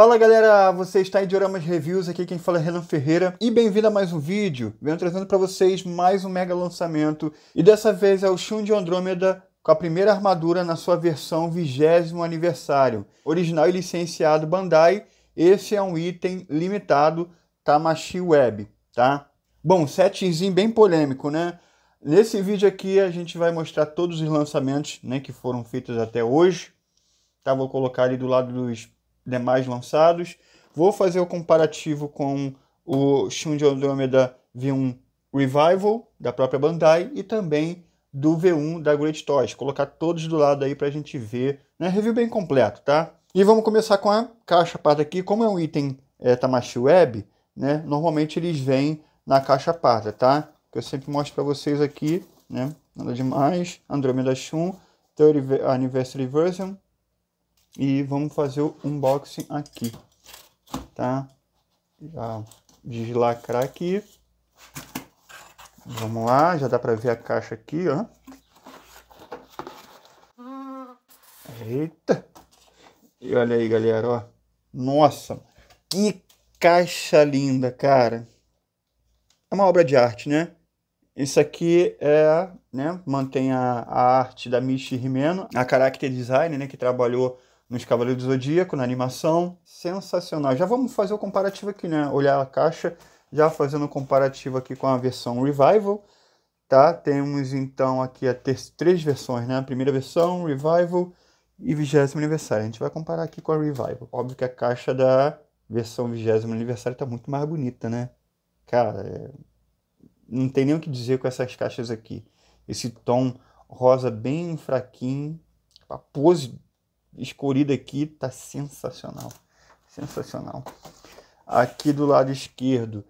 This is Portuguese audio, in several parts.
Fala galera, você está em Dioramas Reviews, aqui quem fala é Renan Ferreira e bem-vindo a mais um vídeo. Venho trazendo para vocês mais um mega lançamento e dessa vez é o Shun de Andrômeda com a primeira armadura na sua versão 20 aniversário. Original e licenciado Bandai, esse é um item limitado Tamashi Web, tá? Bom, setzinho bem polêmico, né? Nesse vídeo aqui a gente vai mostrar todos os lançamentos né, que foram feitos até hoje. Tá? Vou colocar ali do lado dos demais lançados. Vou fazer o comparativo com o Shun de Andromeda V1 Revival, da própria Bandai, e também do V1 da Great Toys. Colocar todos do lado aí para a gente ver. Né? Review bem completo, tá? E vamos começar com a caixa parda aqui. Como é um item é, Tamashi Web, né? normalmente eles vêm na caixa parda, tá? Que eu sempre mostro para vocês aqui, né? Nada demais. Andromeda Shun, Third Anniversary Version, e vamos fazer o unboxing aqui, tá? Já deslacrar aqui. Vamos lá, já dá para ver a caixa aqui, ó. Eita! E olha aí, galera, ó. Nossa, que caixa linda, cara. É uma obra de arte, né? Isso aqui é, né, mantém a, a arte da Michi Rimeno, a Character Design, né, que trabalhou nos Cavaleiros do Zodíaco, na animação. Sensacional. Já vamos fazer o comparativo aqui, né? Olhar a caixa, já fazendo o comparativo aqui com a versão Revival. Tá? Temos então aqui a ter três versões, né? A primeira versão, Revival e 20 aniversário. A gente vai comparar aqui com a Revival. Óbvio que a caixa da versão 20 aniversário está muito mais bonita, né? Cara, é... não tem nem o que dizer com essas caixas aqui. Esse tom rosa bem fraquinho, a pose escolhida aqui tá sensacional. Sensacional. Aqui do lado esquerdo,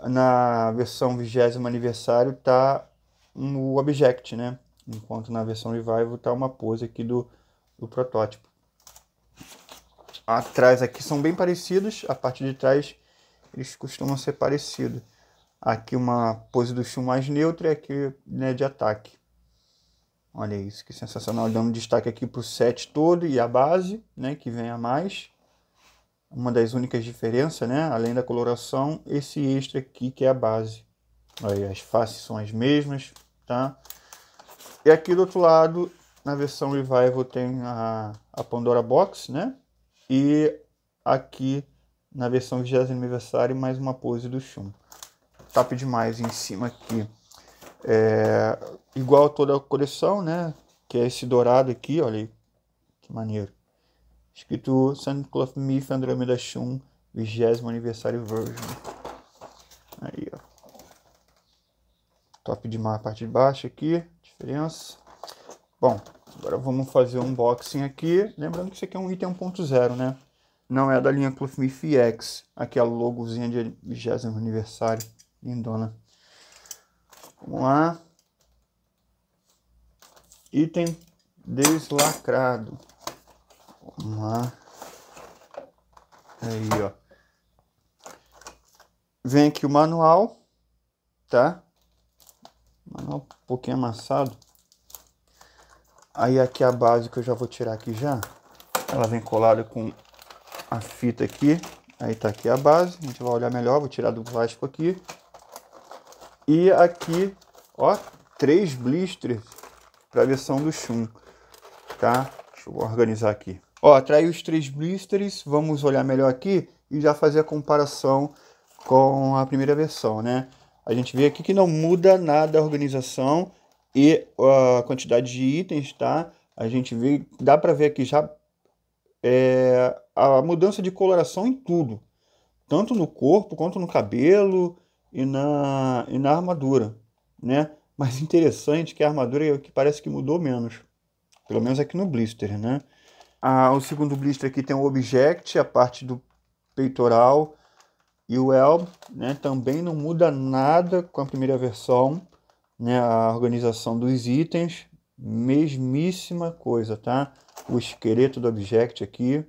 na versão 20 aniversário, tá o Object, né? Enquanto na versão Revival tá uma pose aqui do, do protótipo. Atrás aqui são bem parecidos, a parte de trás eles costumam ser parecidos. Aqui uma pose do chum mais neutra e aqui né, de ataque. Olha isso, que sensacional. Dando destaque aqui para o set todo e a base, né, que vem a mais. Uma das únicas diferenças, né, além da coloração, esse extra aqui que é a base. Aí as faces são as mesmas, tá? E aqui do outro lado, na versão Revival tem a, a Pandora Box, né? E aqui na versão 20 aniversário mais uma pose do Shun. Top demais em cima aqui. É, igual toda a coleção, né? Que é esse dourado aqui, olha aí. Que maneiro. Escrito Sandcloth Myth Andromeda Shun, 20 aniversário version. Aí, ó. Top demais a parte de baixo aqui, diferença. Bom, agora vamos fazer um unboxing aqui. Lembrando que isso aqui é um item 1.0, né? Não é da linha Clothmith X. Aqui a logozinha de 20 aniversário. Lindona. Vamos lá. Item deslacrado. Vamos lá. Aí, ó. Vem aqui o manual, tá? Manual um pouquinho amassado. Aí aqui a base que eu já vou tirar aqui já. Ela vem colada com a fita aqui. Aí tá aqui a base. A gente vai olhar melhor. Vou tirar do plástico aqui. E aqui, ó, três blisters para a versão do Shun, tá? Deixa eu organizar aqui. Ó, trai os três blisters, vamos olhar melhor aqui e já fazer a comparação com a primeira versão, né? A gente vê aqui que não muda nada a organização e a quantidade de itens, tá? A gente vê, dá para ver aqui já é, a mudança de coloração em tudo, tanto no corpo quanto no cabelo, e na, e na armadura, né? Mas interessante que a armadura é o que parece que mudou menos, pelo menos aqui no blister, né? Ah, o segundo blister aqui tem o Object, a parte do peitoral e o elbow, né? Também não muda nada com a primeira versão, né? A organização dos itens, mesmíssima coisa, tá? O esqueleto do Object aqui,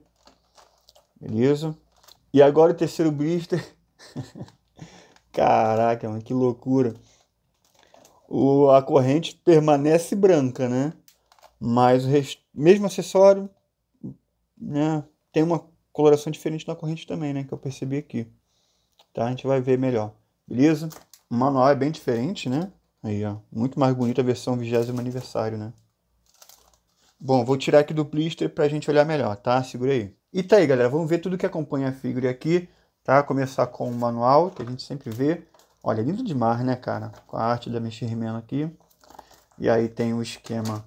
beleza? E agora o terceiro blister Caraca, mano, que loucura. O, a corrente permanece branca, né? Mas o mesmo acessório, né? Tem uma coloração diferente na corrente também, né? Que eu percebi aqui. Tá? A gente vai ver melhor. Beleza? O manual é bem diferente, né? Aí, ó. Muito mais bonita a versão 20 aniversário, né? Bom, vou tirar aqui do blister pra gente olhar melhor, tá? Segura aí. E tá aí, galera. Vamos ver tudo que acompanha a figure aqui, tá? Começar com o manual, que a gente sempre vê. Olha, lindo demais, né, cara? Com a arte da Meshirman aqui. E aí tem o esquema.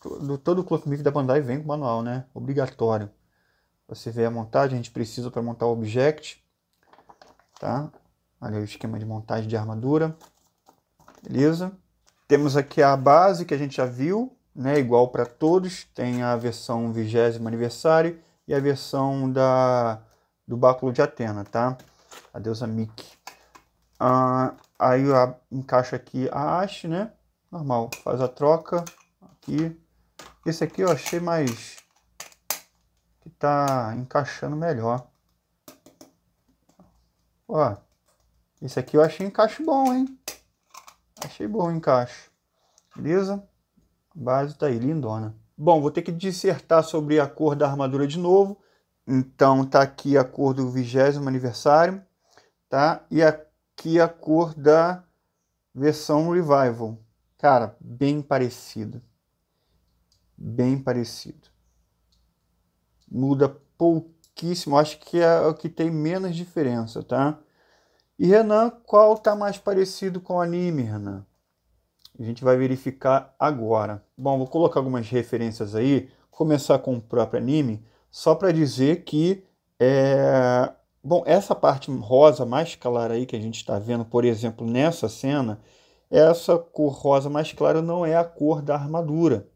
Todo, todo o Clothmith da Bandai vem com manual, né? Obrigatório. Você vê a montagem, a gente precisa para montar o Object. Tá? Olha o esquema de montagem de armadura. Beleza? Temos aqui a base que a gente já viu, né, igual para todos. Tem a versão 20 aniversário e a versão da, do báculo de Atena, tá? A deusa Mik. Ah, aí encaixa aqui a haste, né? Normal, faz a troca aqui. Esse aqui eu achei mais... que tá encaixando melhor. Ó, esse aqui eu achei encaixe bom, hein? Achei bom o encaixe. Beleza? A base tá aí, lindona. Bom, vou ter que dissertar sobre a cor da armadura de novo. Então tá aqui a cor do vigésimo aniversário, tá? E aqui a cor da versão Revival. Cara, bem parecido. Bem parecido. Muda pouquíssimo. Acho que é o que tem menos diferença, tá? E Renan, qual tá mais parecido com o anime, Renan? A gente vai verificar agora. Bom, vou colocar algumas referências aí, começar com o próprio anime, só para dizer que é... Bom, essa parte rosa mais clara aí que a gente está vendo, por exemplo, nessa cena, essa cor rosa mais clara não é a cor da armadura,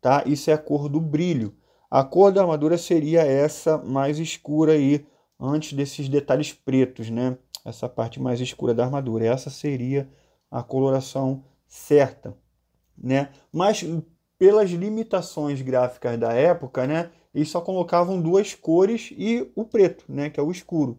tá? Isso é a cor do brilho. A cor da armadura seria essa mais escura aí, antes desses detalhes pretos, né? Essa parte mais escura da armadura. Essa seria a coloração certa, né? Mas pelas limitações gráficas da época, né, eles só colocavam duas cores e o preto, né, que é o escuro.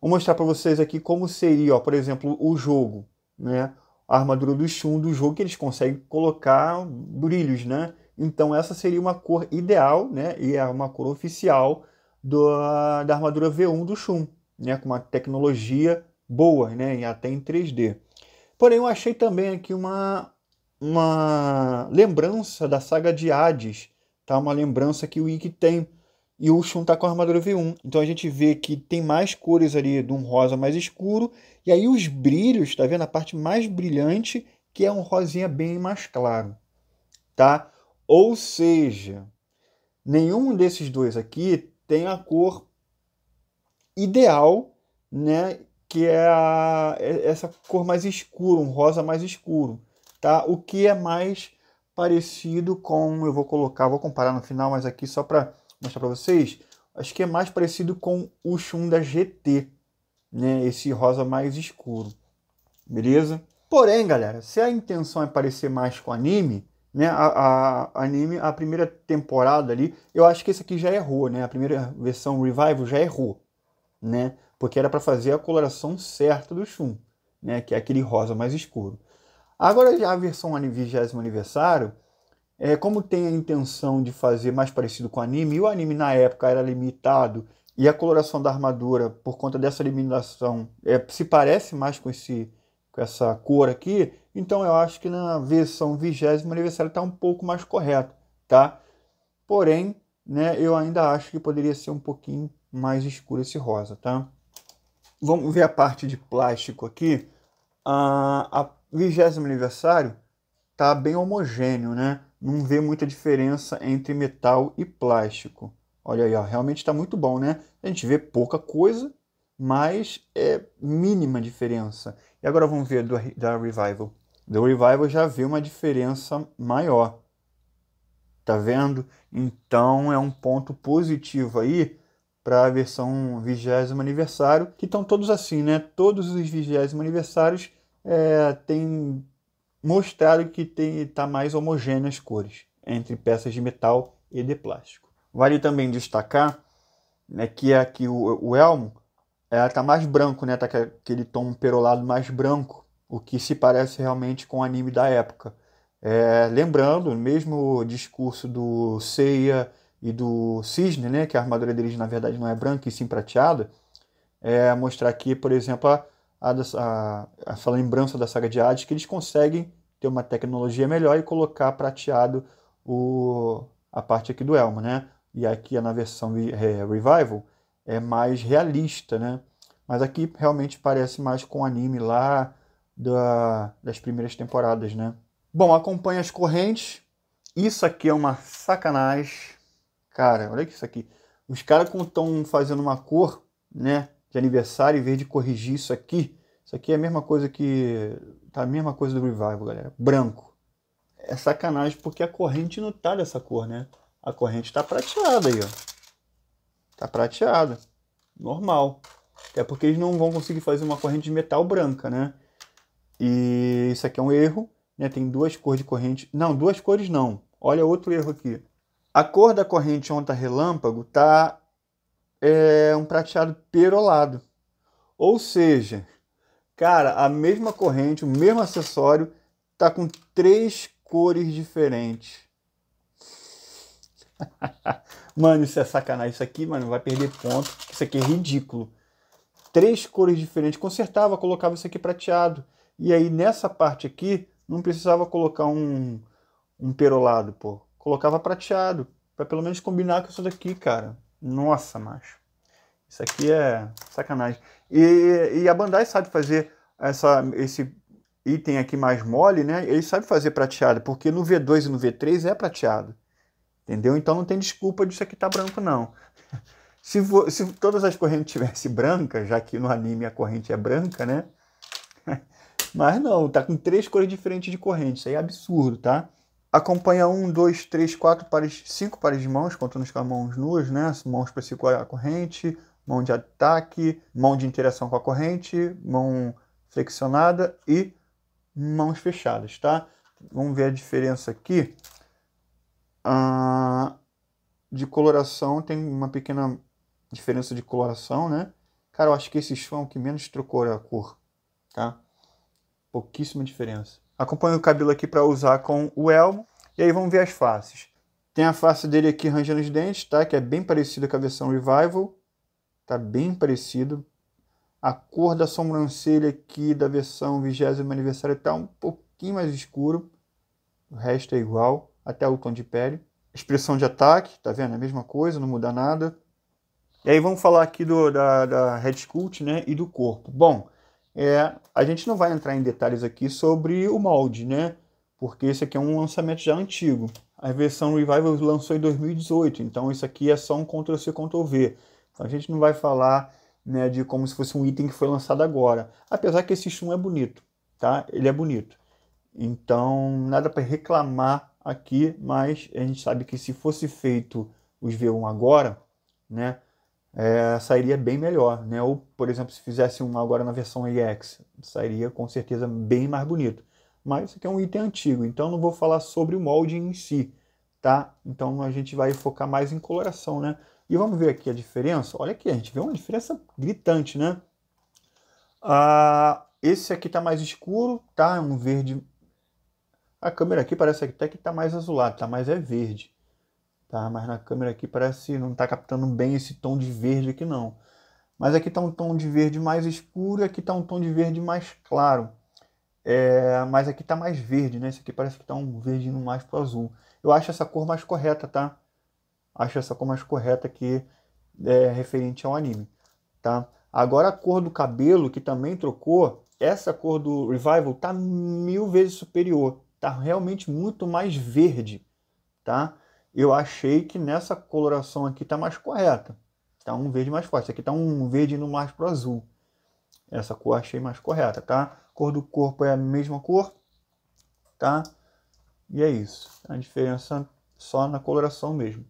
Vou mostrar para vocês aqui como seria, ó, por exemplo, o jogo, né? A armadura do Shun do jogo que eles conseguem colocar brilhos, né? Então essa seria uma cor ideal, né? E é uma cor oficial do, da armadura V1 do Shun, né? Com uma tecnologia boa, né? Até em 3D. Porém, eu achei também aqui uma, uma lembrança da saga de Hades, tá? Uma lembrança que o Ikki tem. E o Shun tá com a armadura V1. Então a gente vê que tem mais cores ali de um rosa mais escuro. E aí os brilhos, tá vendo? A parte mais brilhante, que é um rosinha bem mais claro, tá? Ou seja, nenhum desses dois aqui tem a cor ideal, né? que é, a, é essa cor mais escura, um rosa mais escuro, tá? O que é mais parecido com, eu vou colocar, vou comparar no final, mas aqui só para mostrar para vocês, acho que é mais parecido com o Shun da GT, né? Esse rosa mais escuro, beleza? Porém, galera, se a intenção é parecer mais com anime, né? A, a, anime, a primeira temporada ali, eu acho que esse aqui já errou, né? A primeira versão Revival já errou, né? porque era para fazer a coloração certa do Shun, né, que é aquele rosa mais escuro. Agora já a versão 20 aniversário, é, como tem a intenção de fazer mais parecido com o anime, e o anime na época era limitado, e a coloração da armadura, por conta dessa limitação, é, se parece mais com, esse, com essa cor aqui, então eu acho que na versão 20 aniversário está um pouco mais correto, tá? Porém, né, eu ainda acho que poderia ser um pouquinho mais escuro esse rosa, tá? Vamos ver a parte de plástico aqui. Ah, a vigésimo aniversário tá bem homogêneo, né? Não vê muita diferença entre metal e plástico. Olha aí, ó, realmente está muito bom, né? A gente vê pouca coisa, mas é mínima diferença. E agora vamos ver do, da Revival. Do Revival já vê uma diferença maior. Tá vendo? Então é um ponto positivo aí para a versão 20 aniversário, que estão todos assim, né? Todos os 20 aniversários é, têm mostrado que está mais homogêneo as cores entre peças de metal e de plástico. Vale também destacar né, que aqui o, o elmo está mais branco, né? Tá aquele tom perolado mais branco, o que se parece realmente com o anime da época. É, lembrando, mesmo discurso do Seiya e do cisne, né, que a armadura deles na verdade não é branca e sim prateada, é mostrar aqui, por exemplo, a, a, a, a lembrança da saga de Hades, que eles conseguem ter uma tecnologia melhor e colocar prateado o, a parte aqui do elmo, né? E aqui na versão é, Revival é mais realista, né? Mas aqui realmente parece mais com o anime lá da, das primeiras temporadas, né? Bom, acompanha as correntes. Isso aqui é uma sacanagem. Cara, olha isso aqui. Os caras estão fazendo uma cor, né? De aniversário, em vez de corrigir isso aqui. Isso aqui é a mesma coisa que. Tá a mesma coisa do Revival, galera. Branco. É sacanagem porque a corrente não tá dessa cor, né? A corrente tá prateada aí, ó. Tá prateada. Normal. Até porque eles não vão conseguir fazer uma corrente de metal branca, né? E isso aqui é um erro, né? Tem duas cores de corrente. Não, duas cores não. Olha outro erro aqui. A cor da corrente onda relâmpago tá é, um prateado perolado. Ou seja, cara, a mesma corrente, o mesmo acessório, tá com três cores diferentes. mano, isso é sacanagem. Isso aqui, mano, vai perder ponto. Isso aqui é ridículo. Três cores diferentes. Consertava, colocava isso aqui prateado. E aí nessa parte aqui, não precisava colocar um, um perolado, pô colocava prateado, para pelo menos combinar com isso daqui, cara. Nossa, macho. Isso aqui é sacanagem. E, e a Bandai sabe fazer essa, esse item aqui mais mole, né? Ele sabe fazer prateado, porque no V2 e no V3 é prateado. Entendeu? Então não tem desculpa disso aqui tá branco, não. Se, se todas as correntes tivessem branca, já que no anime a corrente é branca, né? Mas não, tá com três cores diferentes de corrente. Isso aí é absurdo, tá? Acompanha um, dois, três, quatro pares, cinco pares de mãos, contando as mãos nuas, né? Mãos para segurar a corrente, mão de ataque, mão de interação com a corrente, mão flexionada e mãos fechadas, tá? Vamos ver a diferença aqui. Ah, de coloração, tem uma pequena diferença de coloração, né? Cara, eu acho que esse chão que menos trocou a cor, tá? Pouquíssima diferença. Acompanho o cabelo aqui para usar com o elmo. E aí vamos ver as faces. Tem a face dele aqui rangendo os dentes, tá? Que é bem parecida com a versão Revival. Tá bem parecido. A cor da sobrancelha aqui da versão 20 aniversário tá um pouquinho mais escuro. O resto é igual, até o tom de pele. Expressão de ataque, tá vendo? É a mesma coisa, não muda nada. E aí vamos falar aqui do, da, da Head Sculpt, né? E do corpo. Bom, é, a gente não vai entrar em detalhes aqui sobre o molde, né? Porque esse aqui é um lançamento já antigo. A versão Revival lançou em 2018, então isso aqui é só um Ctrl-C, Ctrl-V. Então a gente não vai falar né, de como se fosse um item que foi lançado agora. Apesar que esse chum é bonito, tá? Ele é bonito. Então, nada para reclamar aqui, mas a gente sabe que se fosse feito os V1 agora, né, é, sairia bem melhor, né? Ou, por exemplo, se fizesse um agora na versão EX, sairia com certeza bem mais bonito. Mas isso aqui é um item antigo, então não vou falar sobre o molde em si, tá? Então a gente vai focar mais em coloração, né? E vamos ver aqui a diferença. Olha aqui, a gente vê uma diferença gritante, né? Ah, esse aqui tá mais escuro, tá? É um verde... A câmera aqui parece até que tá mais azulado, tá? Mas é verde tá? Mas na câmera aqui parece não está captando bem esse tom de verde aqui não. Mas aqui está um tom de verde mais escuro aqui está um tom de verde mais claro. É, mas aqui está mais verde, né? Esse aqui parece que está um verde no mais pro azul. Eu acho essa cor mais correta, tá? Acho essa cor mais correta que é referente ao anime, tá? Agora a cor do cabelo, que também trocou, essa cor do Revival tá mil vezes superior. Tá realmente muito mais verde, tá? Eu achei que nessa coloração aqui está mais correta. Está um verde mais forte. Aqui está um verde indo mais para o azul. Essa cor achei mais correta, tá? Cor do corpo é a mesma cor, tá? E é isso. A diferença só na coloração mesmo.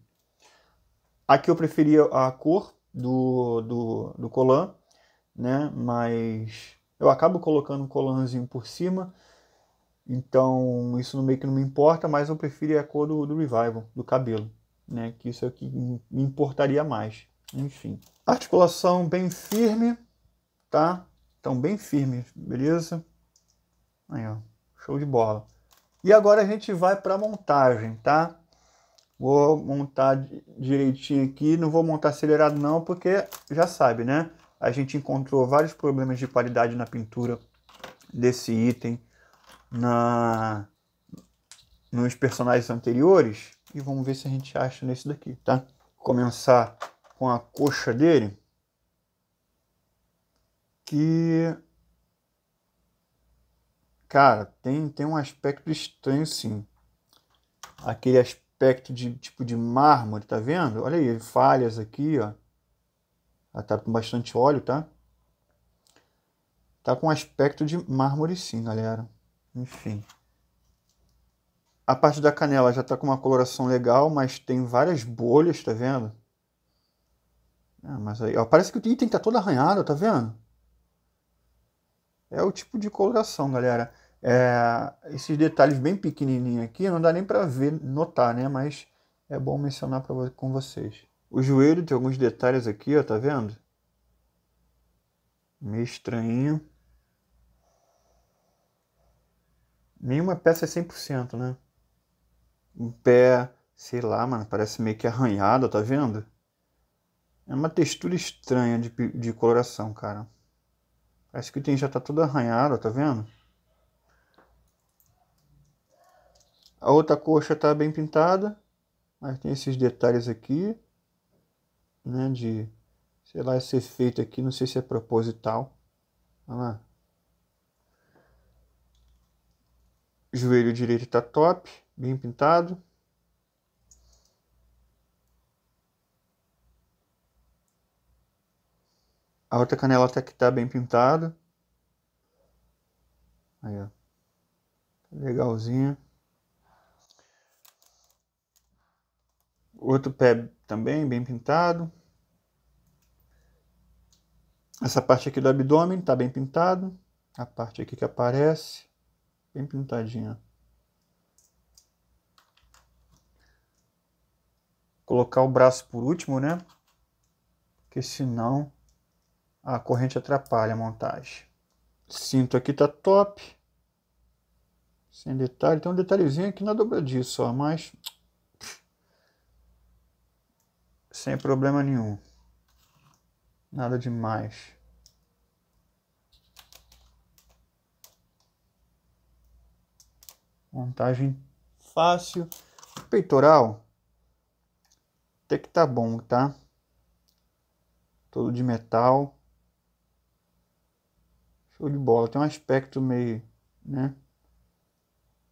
Aqui eu preferia a cor do, do, do colan, né? Mas eu acabo colocando um colanzinho por cima então, isso meio que não me importa, mas eu prefiro a cor do, do Revival, do cabelo, né? Que isso é o que me importaria mais. Enfim. Articulação bem firme, tá? Então, bem firme, beleza? Aí, ó. Show de bola. E agora a gente vai para montagem, tá? Vou montar direitinho aqui, não vou montar acelerado não, porque já sabe, né? A gente encontrou vários problemas de qualidade na pintura desse item na nos personagens anteriores e vamos ver se a gente acha nesse daqui, tá? Começar com a coxa dele, que cara tem tem um aspecto estranho sim, aquele aspecto de tipo de mármore, tá vendo? Olha aí, falhas aqui, ó. Ela tá com bastante óleo, tá? Tá com aspecto de mármore sim, galera. Enfim. A parte da canela já está com uma coloração legal, mas tem várias bolhas, tá vendo? Ah, mas aí, ó, parece que o item tá todo arranhado, tá vendo? É o tipo de coloração, galera. É, esses detalhes bem pequenininhos aqui não dá nem para ver, notar, né? Mas é bom mencionar pra, com vocês. O joelho tem alguns detalhes aqui, ó, tá vendo? Meio estranho. Nenhuma peça é 100%, né? O pé, sei lá, mano, parece meio que arranhado, tá vendo? É uma textura estranha de, de coloração, cara. Parece que o item já tá todo arranhado, tá vendo? A outra coxa tá bem pintada, mas tem esses detalhes aqui, né, de, sei lá, esse efeito aqui, não sei se é proposital. Olha lá. Joelho direito tá top bem pintado. A outra canela até que tá bem pintada. Aí, ó. Legalzinho. Outro pé também bem pintado. Essa parte aqui do abdômen tá bem pintado. A parte aqui que aparece, bem pintadinha. colocar o braço por último, né? Porque senão a corrente atrapalha a montagem. Cinto aqui tá top. Sem detalhe. Tem um detalhezinho aqui na dobradiça, ó, mas sem problema nenhum. Nada demais. Montagem fácil. Peitoral até que tá bom, tá? Todo de metal. Show de bola. Tem um aspecto meio, né?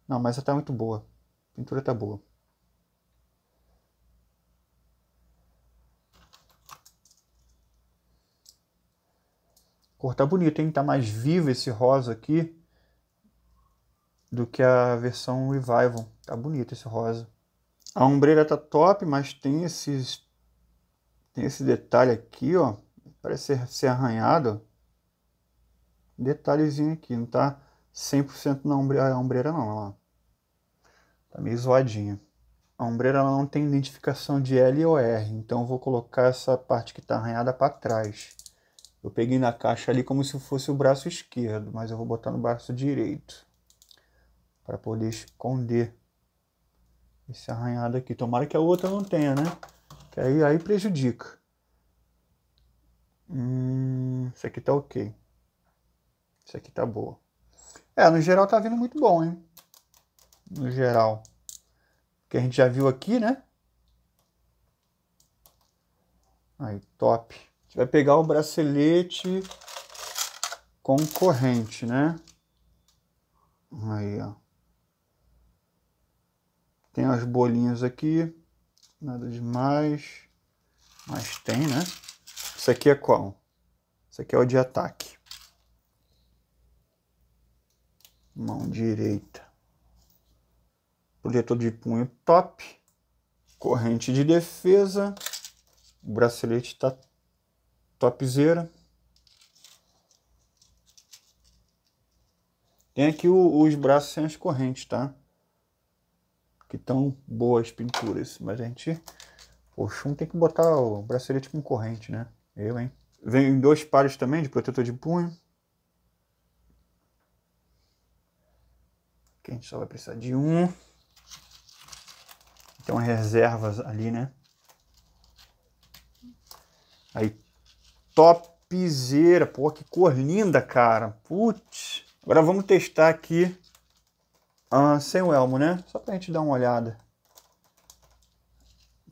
Não, mas tá muito boa. A pintura tá boa. Cor tá bonita, hein? Tá mais vivo esse rosa aqui do que a versão Revival. Tá bonito esse rosa. A ombreira tá top, mas tem esses tem esse detalhe aqui, ó, parece ser, ser arranhado. Detalhezinho aqui, não tá 100% na ombreira, não, ó. Tá meio zoadinha. A ombreira não tem identificação de L ou R, então vou colocar essa parte que tá arranhada para trás. Eu peguei na caixa ali como se fosse o braço esquerdo, mas eu vou botar no braço direito para poder esconder esse arranhado aqui. Tomara que a outra não tenha, né? Que aí, aí prejudica. Hum, isso aqui tá ok. Isso aqui tá boa. É, no geral tá vindo muito bom, hein? No geral. Que a gente já viu aqui, né? Aí, top. A gente vai pegar o bracelete com corrente, né? Aí, ó. Tem as bolinhas aqui, nada demais, mas tem, né? Isso aqui é qual? Isso aqui é o de ataque. Mão direita. Protetor de punho top. Corrente de defesa. O bracelete tá topzera. Tem aqui o, os braços sem as correntes, tá? Que tão boas pinturas. Mas a gente, o Shun tem que botar o bracelete com corrente, né? Eu, hein? Vem dois pares também de protetor de punho. Que a gente só vai precisar de um. Tem uma reserva ali, né? Aí, topzera. Pô, que cor linda, cara. Putz. Agora vamos testar aqui uh, sem o elmo, né? Só pra gente dar uma olhada.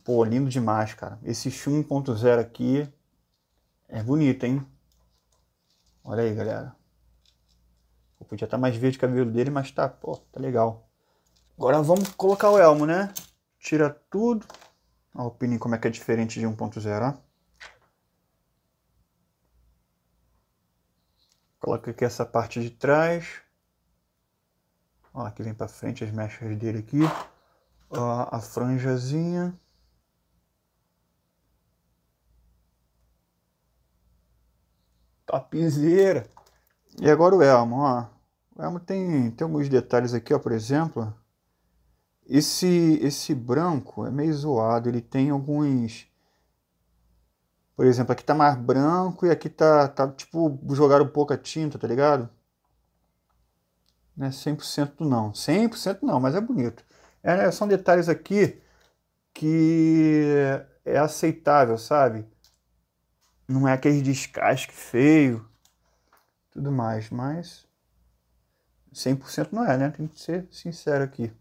Pô, lindo demais, cara. Esse Shun 1.0 aqui é bonito, hein? Olha aí, galera. Eu podia estar tá mais verde o cabelo dele, mas tá, pô, tá legal. Agora vamos colocar o elmo, né? Tira tudo. Olha o pininho como é que é diferente de 1.0, ó. Coloca aqui essa parte de trás. Ó, aqui vem para frente as mechas dele aqui. Ó, a franjazinha. Topzera. E agora o elmo, ó. O elmo tem, tem alguns detalhes aqui, ó, por exemplo. Esse, esse branco é meio zoado, ele tem alguns... Por exemplo, aqui tá mais branco e aqui tá, tá tipo, jogaram pouca tinta, tá ligado? Não é 100% não, 100% não, mas é bonito. É, né, são detalhes aqui que é aceitável, sabe? Não é aquele descasque feio, tudo mais, mas 100% não é, né? Tem que ser sincero aqui.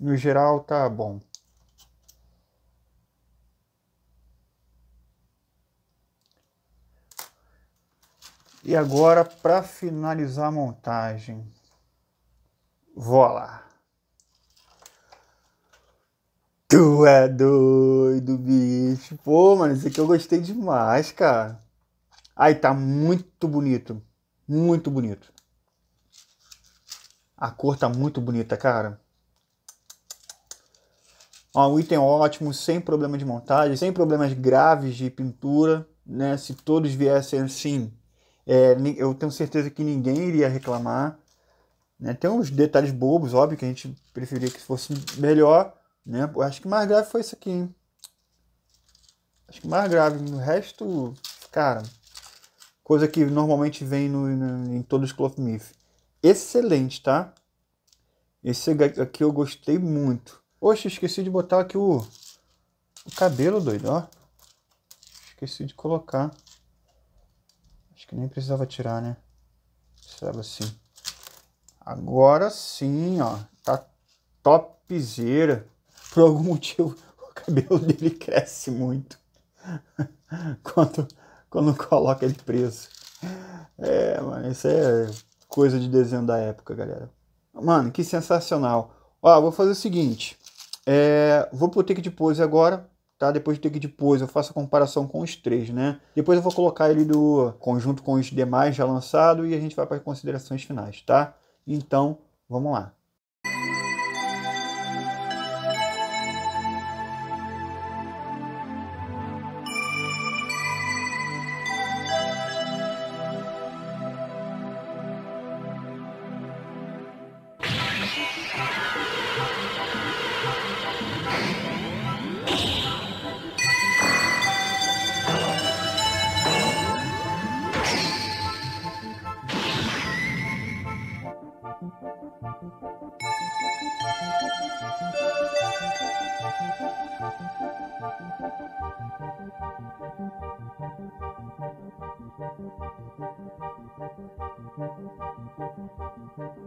No geral tá bom. E agora para finalizar a montagem, vou lá. Tu é doido, bicho. Pô, mano, isso aqui eu gostei demais, cara. Aí tá muito bonito. Muito bonito. A cor tá muito bonita, cara. Ó, um item ótimo, sem problema de montagem, sem problemas graves de pintura, né? Se todos viessem assim, é, eu tenho certeza que ninguém iria reclamar. Né? Tem uns detalhes bobos, óbvio, que a gente preferia que fosse melhor. Né? Acho que mais grave foi isso aqui, hein? Acho que mais grave. O resto, cara, coisa que normalmente vem no, no, em todos os Cloth Myth. Excelente, tá? Esse aqui eu gostei muito. Poxa, esqueci de botar aqui o, o cabelo, doido, ó. Esqueci de colocar. Que nem precisava tirar, né? Precisava sim. Agora sim, ó. Tá topzera. Por algum motivo, o cabelo dele cresce muito. quando, quando coloca ele preso. É, mano, isso é coisa de desenho da época, galera. Mano, que sensacional. Ó, vou fazer o seguinte. É, vou pro take de pose agora, tá? Depois de pose eu faço a comparação com os três, né? Depois eu vou colocar ele do conjunto com os demais já lançado e a gente vai para as considerações finais, tá? Então, vamos lá. Thank you.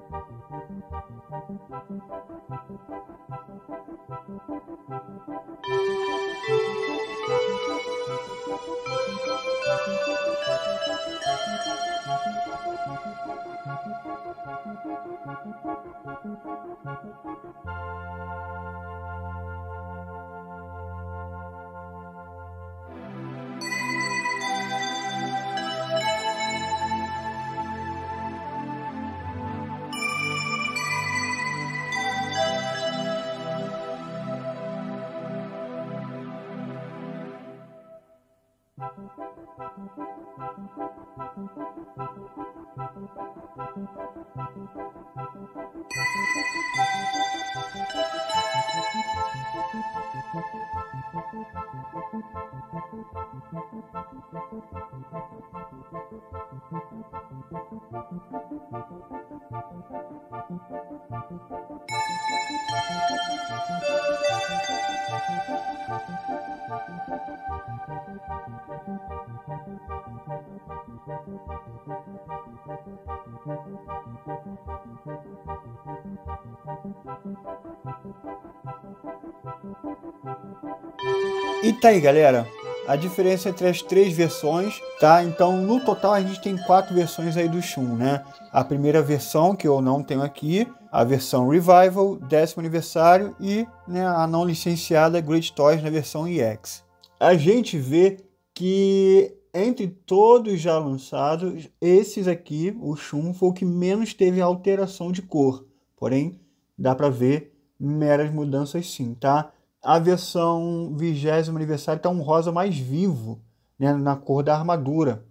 E tá aí, galera. A diferença entre as três versões, tá? Então, no total, a gente tem quatro versões aí do Shun, né? A primeira versão, que eu não tenho aqui, a versão Revival, décimo aniversário e né, a não licenciada Great Toys na versão EX. A gente vê que entre todos já lançados, esses aqui, o Shun, foi o que menos teve alteração de cor. Porém, dá para ver meras mudanças sim, tá? A versão 20 aniversário está um rosa mais vivo, né, na cor da armadura.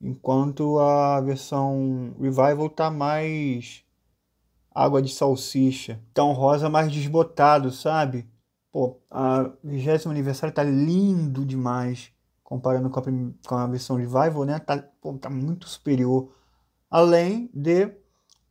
Enquanto a versão Revival está mais água de salsicha. Tá um rosa mais desbotado, sabe? Pô, a 20 aniversário tá lindo demais. Comparando com a, com a versão Revival, né? Tá, pô, tá muito superior. Além de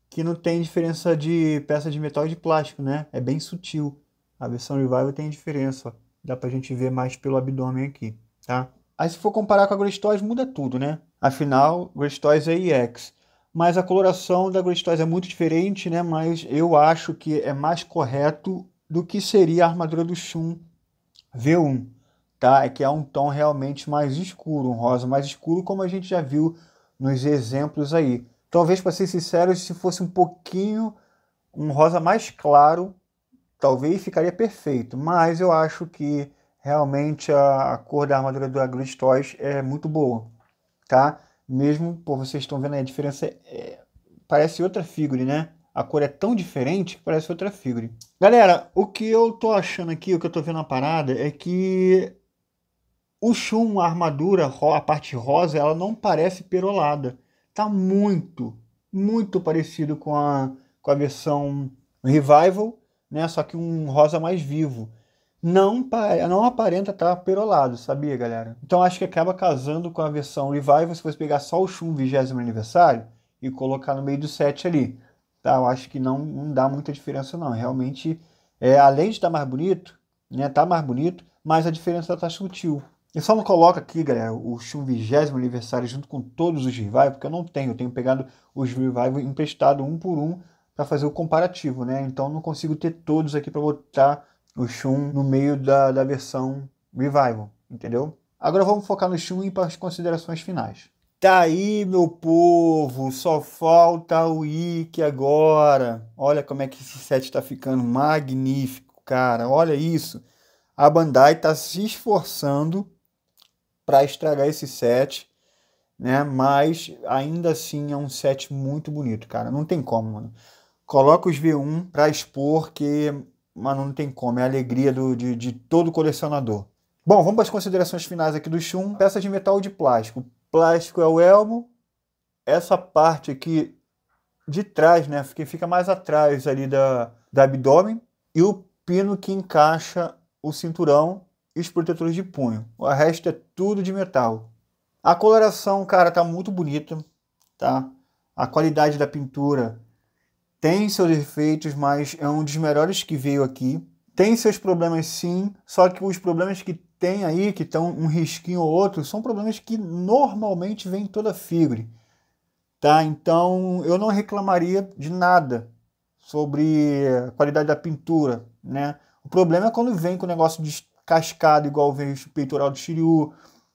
que não tem diferença de peça de metal e de plástico, né? É bem sutil. A versão Revival tem diferença, ó. Dá pra gente ver mais pelo abdômen aqui, tá? Aí se for comparar com a Great Toys, muda tudo, né? Afinal, Great Toys é EX. Mas a coloração da Great Toys é muito diferente, né? Mas eu acho que é mais correto do que seria a armadura do Shun V1, tá? É que é um tom realmente mais escuro, um rosa mais escuro, como a gente já viu nos exemplos aí. Talvez, para ser sincero, se fosse um pouquinho um rosa mais claro, talvez ficaria perfeito, mas eu acho que realmente a, a cor da armadura do Agrid Toys é muito boa, tá? Mesmo, por vocês estão vendo aí, a diferença é, parece outra figure, né? A cor é tão diferente que parece outra figure. Galera, o que eu tô achando aqui, o que eu tô vendo na parada, é que o Shun, a armadura, a parte rosa, ela não parece perolada. Tá muito, muito parecido com a, com a versão Revival né? Só que um rosa mais vivo. Não, não aparenta estar tá perolado, sabia, galera? Então acho que acaba casando com a versão Revival se você pegar só o Shun 20 aniversário e colocar no meio do set ali. Tá? Eu acho que não, não dá muita diferença, não. Realmente, é, além de estar mais bonito, né? Tá mais bonito, mas a diferença tá sutil. Eu só não coloco aqui, galera, o Shun 20 aniversário junto com todos os Revival, porque eu não tenho. Eu tenho pegado os Revival emprestado um por um para fazer o comparativo, né? Então não consigo ter todos aqui para botar o Shun no meio da, da versão Revival, entendeu? Agora vamos focar no Shun e para as considerações finais. Tá aí, meu povo, só falta o Ikki agora. Olha como é que esse set está ficando magnífico, cara. Olha isso. A Bandai está se esforçando para estragar esse set, né? Mas ainda assim é um set muito bonito, cara. Não tem como, mano. Coloca os V1 para expor, que mano, não tem como, é a alegria do, de, de todo colecionador. Bom, vamos para as considerações finais aqui do Shun. Peça de metal ou de plástico. Plástico é o elmo. Essa parte aqui de trás, né, que fica mais atrás ali da, da abdômen. E o pino que encaixa o cinturão e os protetores de punho. O resto é tudo de metal. A coloração, cara, tá muito bonita, tá? A qualidade da pintura tem seus defeitos, mas é um dos melhores que veio aqui. Tem seus problemas sim, só que os problemas que tem aí, que estão um risquinho ou outro, são problemas que normalmente vêm toda figure. Tá? Então eu não reclamaria de nada sobre a qualidade da pintura. Né? O problema é quando vem com o negócio descascado, igual vem o peitoral do Shiryu,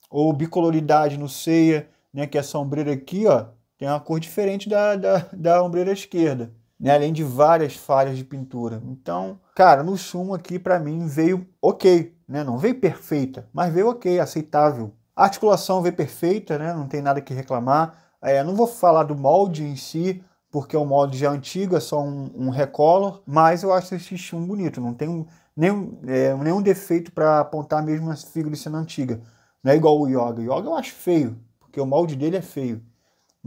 ou bicoloridade no ceia, né? que essa ombreira aqui ó, tem uma cor diferente da, da, da ombreira esquerda né? além de várias falhas de pintura. Então, cara, no Shun aqui para mim veio ok, né? não veio perfeita, mas veio ok, aceitável. A articulação veio perfeita, né? não tem nada que reclamar. É, não vou falar do molde em si, porque o molde já é antigo, é só um, um recolor, mas eu acho esse Shun bonito, não tem nenhum, é, nenhum defeito para apontar mesmo a figura sendo antiga. Não é igual o Yoga. O Yoga eu acho feio, porque o molde dele é feio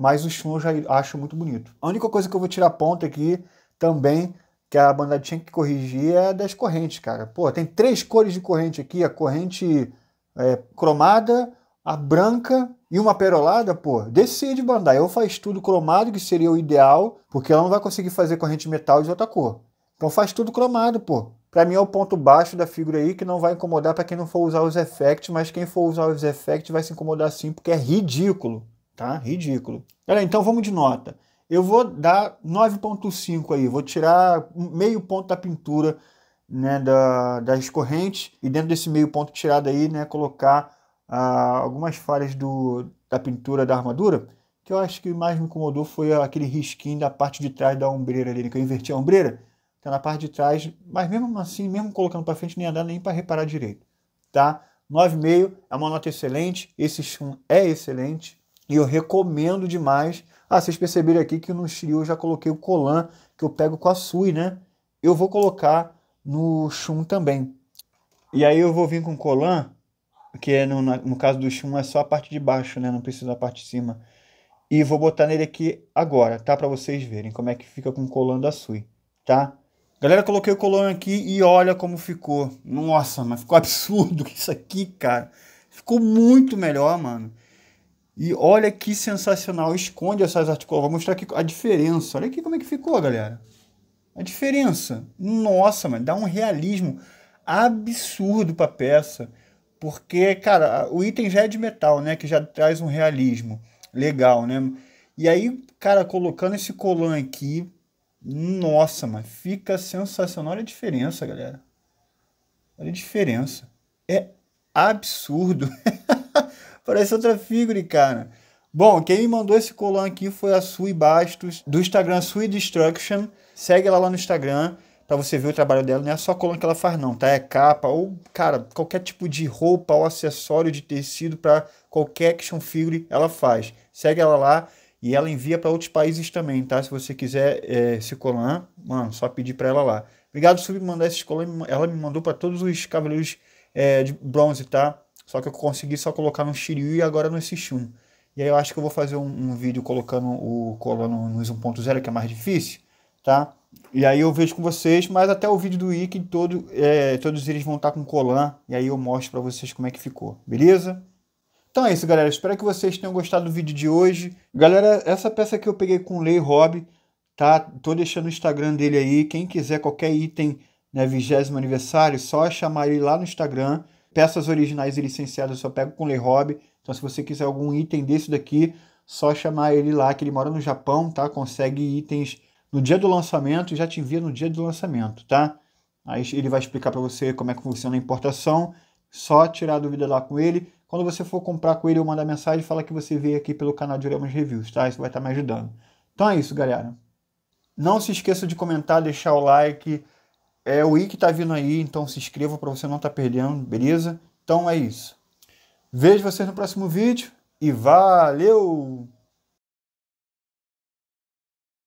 mas o Shun eu já acho muito bonito. A única coisa que eu vou tirar ponta aqui também, que a banda tinha que corrigir, é das correntes, cara. Pô, tem três cores de corrente aqui, a corrente é, cromada, a branca e uma perolada, pô, decide Bandai. Ou faz tudo cromado, que seria o ideal, porque ela não vai conseguir fazer corrente metal de outra cor. Então faz tudo cromado, pô. Para mim é o ponto baixo da figura aí que não vai incomodar para quem não for usar os effects, mas quem for usar os effects vai se incomodar sim, porque é ridículo, tá? Ridículo. Então vamos de nota. Eu vou dar 9.5 aí, vou tirar meio ponto da pintura, né, da, das correntes e dentro desse meio ponto tirado aí, né, colocar ah, algumas falhas do, da pintura da armadura, que eu acho que mais me incomodou foi aquele risquinho da parte de trás da ombreira ali, que eu inverti a ombreira, tá na parte de trás, mas mesmo assim, mesmo colocando para frente, nem ia dar nem para reparar direito, tá? 9,5 é uma nota excelente, esse chum é excelente e eu recomendo demais. Ah, vocês perceberam aqui que no Shiryu eu já coloquei o colan que eu pego com a Sui, né? Eu vou colocar no chum também. E aí eu vou vir com colan, que é no, no caso do chum é só a parte de baixo, né? Não precisa da parte de cima. E vou botar nele aqui agora, tá? Para vocês verem como é que fica com o colan da Sui, tá? Galera, coloquei o colão aqui e olha como ficou. Nossa, mas ficou absurdo isso aqui, cara. Ficou muito melhor, mano. E olha que sensacional. Esconde essas articulações. Vou mostrar aqui a diferença. Olha aqui como é que ficou, galera. A diferença. Nossa, mano. Dá um realismo absurdo pra peça. Porque, cara, o item já é de metal, né? Que já traz um realismo legal, né? E aí, cara, colocando esse colã aqui, nossa, mas fica sensacional. Olha a diferença, galera. Olha a diferença. É absurdo. Parece outra figura, cara. Bom, quem me mandou esse colão aqui foi a Sui Bastos, do Instagram Sui Destruction. Segue ela lá no Instagram para você ver o trabalho dela. Não é só colão que ela faz, não, tá? É capa ou, cara, qualquer tipo de roupa ou acessório de tecido para qualquer action figure ela faz. Segue ela lá. E ela envia para outros países também, tá? Se você quiser é, esse colan, mano, só pedir para ela lá. Obrigado, Sub, por mandar esse colan. Ela me mandou para todos os cavaleiros é, de bronze, tá? Só que eu consegui só colocar no Shiryu e agora no Shishun. E aí eu acho que eu vou fazer um, um vídeo colocando o colan nos 1.0, que é mais difícil, tá? E aí eu vejo com vocês, mas até o vídeo do Wiki, todo, é, todos eles vão estar com colan. E aí eu mostro para vocês como é que ficou, beleza? Então é isso, galera. Espero que vocês tenham gostado do vídeo de hoje. Galera, essa peça que eu peguei com o Lei Hobby, tá? Tô deixando o Instagram dele aí. Quem quiser qualquer item, né, 20 aniversário, só chamar ele lá no Instagram. Peças originais e licenciadas eu só pego com Lei Hobby. Então se você quiser algum item desse daqui, só chamar ele lá, que ele mora no Japão, tá? Consegue itens no dia do lançamento e já te envia no dia do lançamento, tá? Aí ele vai explicar para você como é que funciona a importação. Só tirar a dúvida lá com ele. Quando você for comprar com ele ou mandar mensagem, fala que você veio aqui pelo canal de Oremos Reviews, tá? Isso vai estar me ajudando. Então é isso, galera. Não se esqueça de comentar, deixar o like. É o que tá vindo aí, então se inscreva para você não estar tá perdendo, beleza? Então é isso. Vejo vocês no próximo vídeo e valeu!